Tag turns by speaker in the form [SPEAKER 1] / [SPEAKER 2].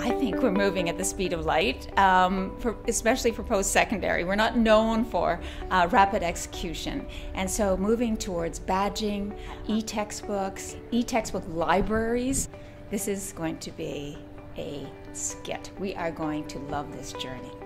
[SPEAKER 1] I think we're moving at the speed of light, um, for, especially for post secondary. We're not known for uh, rapid execution. And so moving towards badging, e textbooks, e textbook libraries, this is going to be a skit. We are going to love this journey.